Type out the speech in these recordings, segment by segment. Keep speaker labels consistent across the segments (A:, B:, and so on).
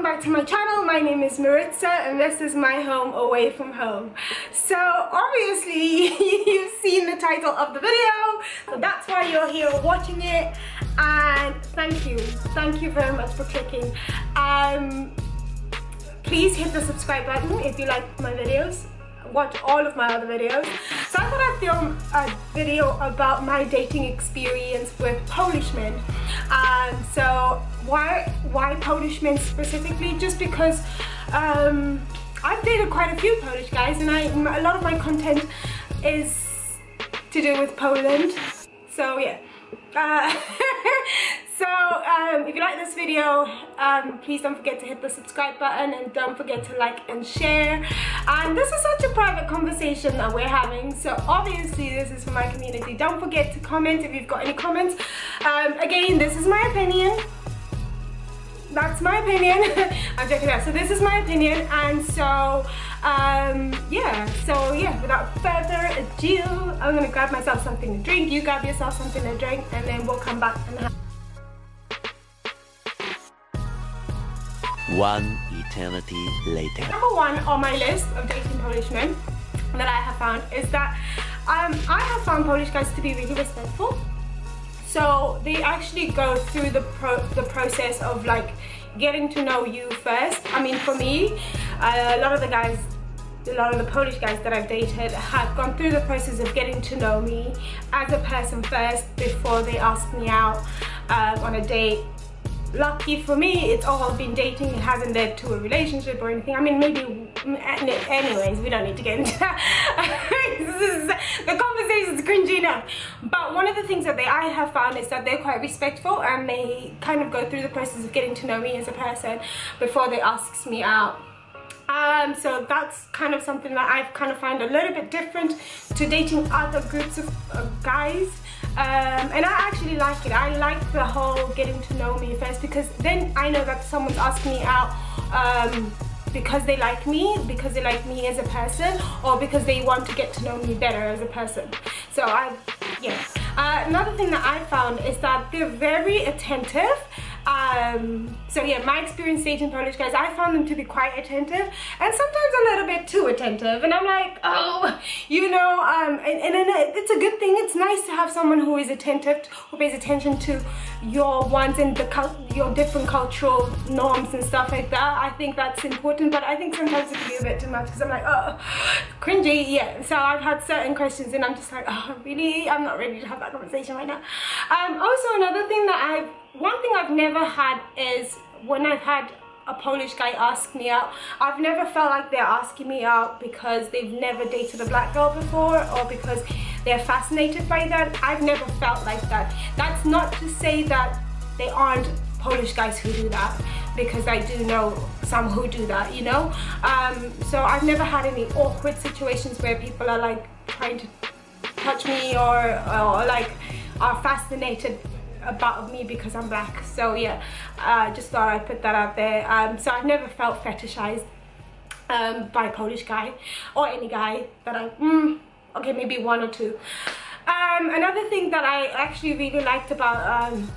A: welcome back to my channel. My name is Meritza and this is my home away from home. So obviously you've seen the title of the video, so that's why you're here watching it and thank you, thank you very much for clicking. Um, please hit the subscribe button if you like my videos watch all of my other videos. So I thought I'd film a video about my dating experience with Polish men. Um, so why why Polish men specifically? Just because um, I've dated quite a few Polish guys and I a lot of my content is to do with Poland. So yeah. Uh, so um, if you like this video um, please don't forget to hit the subscribe button and don't forget to like and share and this is such a private conversation that we're having so obviously this is for my community don't forget to comment if you've got any comments um, again this is my opinion that's my opinion i'm joking out so this is my opinion and so um yeah so yeah without further ado i'm gonna grab myself something to drink you grab yourself something to drink and then we'll come back and have
B: One eternity later.
A: Number one on my list of dating Polish men that I have found is that um, I have found Polish guys to be really respectful. So they actually go through the pro the process of like getting to know you first. I mean, for me, uh, a lot of the guys a lot of the Polish guys that I've dated have gone through the process of getting to know me as a person first before they ask me out uh, on a date lucky for me it's all been dating it hasn't led to a relationship or anything. I mean maybe anyways we don't need to get into that. The conversation is cringy enough. But one of the things that they i have found is that they're quite respectful and they kind of go through the process of getting to know me as a person before they ask me out. Um, so that's kind of something that I've kind of find a little bit different to dating other groups of uh, guys um, and I actually like it. I like the whole getting to know me first because then I know that someone's asking me out um, because they like me, because they like me as a person, or because they want to get to know me better as a person. So I, yeah. Uh, another thing that I found is that they're very attentive um, so yeah, my experience dating Polish guys, I found them to be quite attentive and sometimes a little bit too attentive. And I'm like, oh, you know, um, and, and, and it's a good thing. It's nice to have someone who is attentive, who pays attention to your wants and the your different cultural norms and stuff like that. I think that's important, but I think sometimes it can be a bit too much because I'm like, oh, cringy. Yeah. So I've had certain questions and I'm just like, oh, really? I'm not ready to have that conversation right now. Um, also, another thing that I've one thing I've never had is when I've had a Polish guy ask me out, I've never felt like they're asking me out because they've never dated a black girl before or because they're fascinated by that. I've never felt like that. That's not to say that they aren't Polish guys who do that because I do know some who do that, you know? Um, so I've never had any awkward situations where people are like trying to touch me or, or like are fascinated about me because I'm black. So yeah I uh, just thought I'd put that out there. Um, so I've never felt fetishized um, by a Polish guy or any guy that I mm, okay maybe one or two. Um, another thing that I actually really liked about um,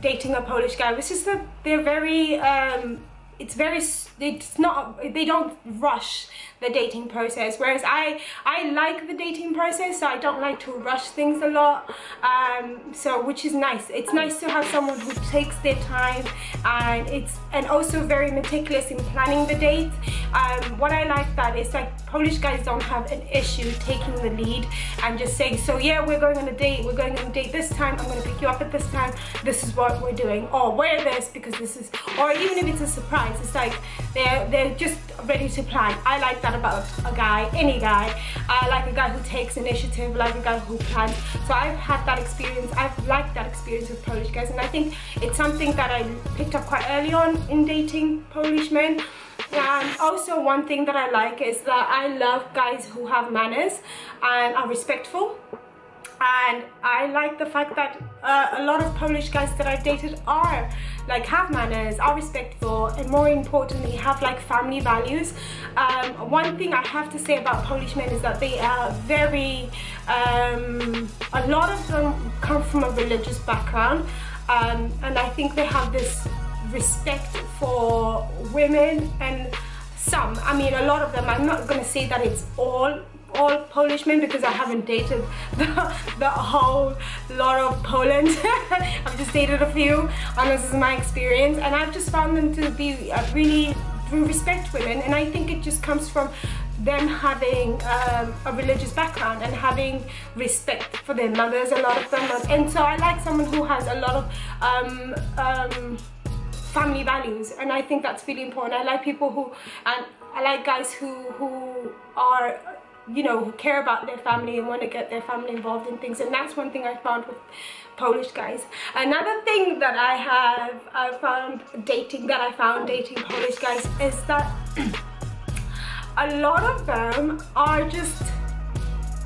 A: dating a Polish guy was just that they're very um, it's very it's not they don't rush the dating process whereas I I like the dating process so I don't like to rush things a lot um, so which is nice. It's nice to have someone who takes their time and it's and also very meticulous in planning the date. Um, what I like that is like Polish guys don't have an issue taking the lead and just saying so yeah we're going on a date we're going on a date this time I'm gonna pick you up at this time this is what we're doing or wear this because this is or even if it's a surprise it's like they're they're just ready to plan I like that about a guy any guy. I like a guy who takes initiative like a guy who plans. So I've had that experience I've liked that experience with Polish guys. And I think it's something that I picked up quite early on in dating Polish men. And also one thing that I like is that I love guys who have manners and are respectful. And I like the fact that uh, a lot of Polish guys that I've dated are like have manners, are respectful and more importantly have like family values. Um, one thing I have to say about Polish men is that they are very, um, a lot of them come from a religious background um, and I think they have this respect for women and some i mean a lot of them i'm not to say that it's all all Polish men because I haven't dated the, the whole lot of Poland. I've just dated a few and this is my experience and I've just found them to be uh, really respect women and I think it just comes from them having um, a religious background and having respect for their mothers, a lot of them. And so I like someone who has a lot of um, um, family values and I think that's really important. I like people who, and I like guys who, who are you know, care about their family and want to get their family involved in things. And that's one thing I found with Polish guys. Another thing that I have I found dating, that I found dating Polish guys is that a lot of them are just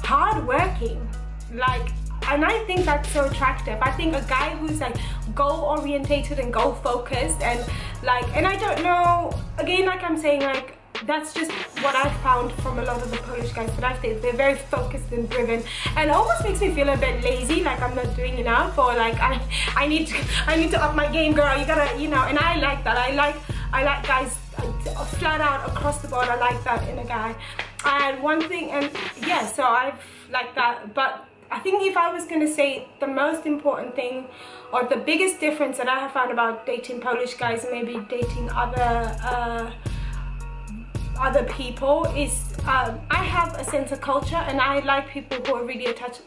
A: hardworking. Like, and I think that's so attractive. I think a guy who's like goal orientated and goal focused and like, and I don't know, again, like I'm saying, like, that's just what I've found from a lot of the Polish guys that I've dated. They're very focused and driven and almost makes me feel a bit lazy, like I'm not doing enough or like I I need to I need to up my game girl, you gotta, you know, and I like that. I like I like guys uh, flat out across the board. I like that in a guy. And one thing, and yeah, so I've like that, but I think if I was going to say the most important thing or the biggest difference that I have found about dating Polish guys and maybe dating other uh, other people is um, I have a sense of culture and I like people who are really attached.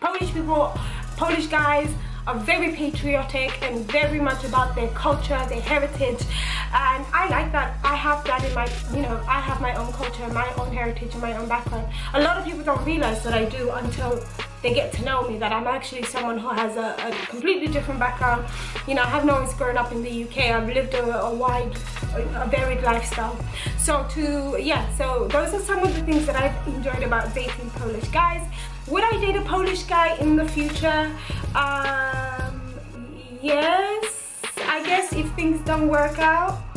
A: Polish people, Polish guys are very patriotic and very much about their culture, their heritage and I like that. I have that in my, you know, I have my own culture, my own heritage and my own background. A lot of people don't realize that I do until they get to know me that I'm actually someone who has a, a completely different background. You know, I have always grown up in the UK. I've lived a, a wide, a, varied lifestyle. So to, yeah, so those are some of the things that I've enjoyed about dating Polish guys. Would I date a Polish guy in the future? Um, yes, I guess if things don't work out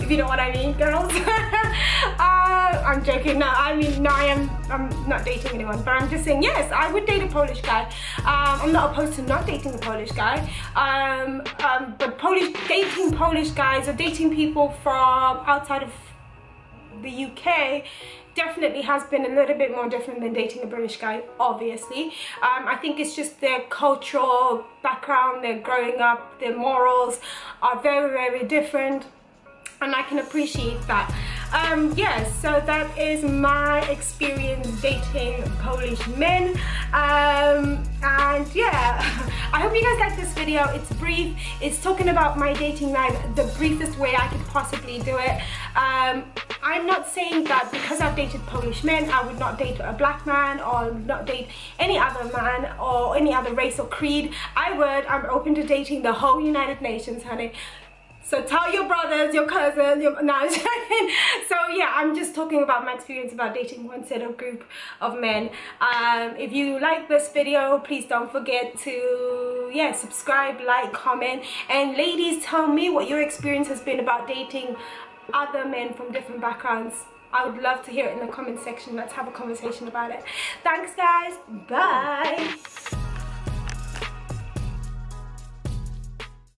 A: if you know what I mean, girls. uh, I'm joking. No, I mean, no, I am. I'm not dating anyone, but I'm just saying, yes, I would date a Polish guy. Um, I'm not opposed to not dating a Polish guy. Um, um, but Polish dating Polish guys or dating people from outside of the UK definitely has been a little bit more different than dating a British guy, obviously. Um, I think it's just their cultural background, their growing up, their morals are very, very different and I can appreciate that. Um, yes, so that is my experience dating Polish men. Um, and yeah, I hope you guys like this video. It's brief. It's talking about my dating life the briefest way I could possibly do it. Um, I'm not saying that because I've dated Polish men, I would not date a black man or not date any other man or any other race or creed. I would. I'm open to dating the whole United Nations, honey. So tell your brothers, your cousins, your, no, so yeah, I'm just talking about my experience about dating one set of group of men. Um, if you like this video, please don't forget to, yeah, subscribe, like, comment, and ladies, tell me what your experience has been about dating other men from different backgrounds. I would love to hear it in the comment section. Let's have a conversation about it. Thanks guys. Bye.